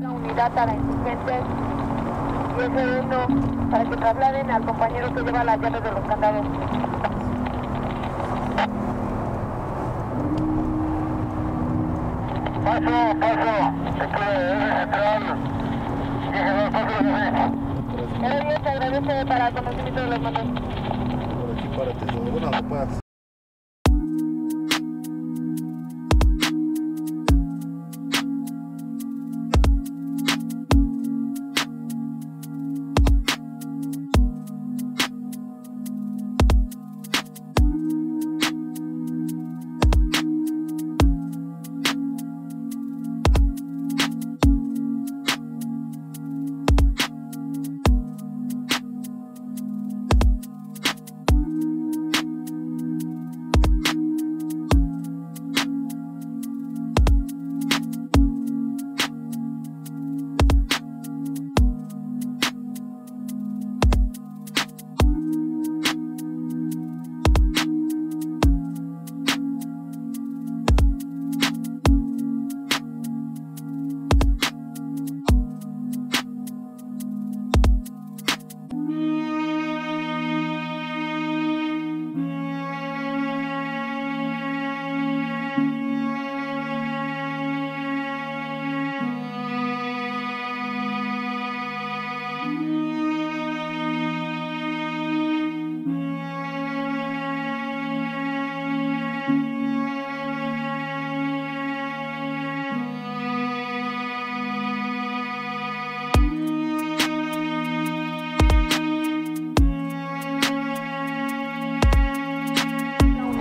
La unidad para insurgentes y ese uno para que trasladen al compañero que lleva las llaves de los candados. Paso, paso, es central. Dije, paso, paso. Pero Dios te agradece para conocimiento de los mandos. Por aquí párate, bueno, donde puedas.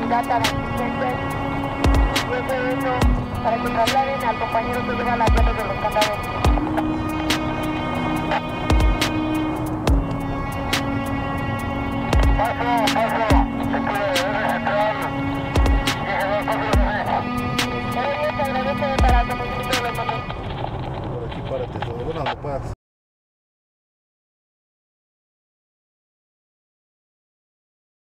Para que trasladen al compañero que lleva las llaves de los candados. Paso, paso, Dios te agradece para conocimiento de. Por aquí puedas.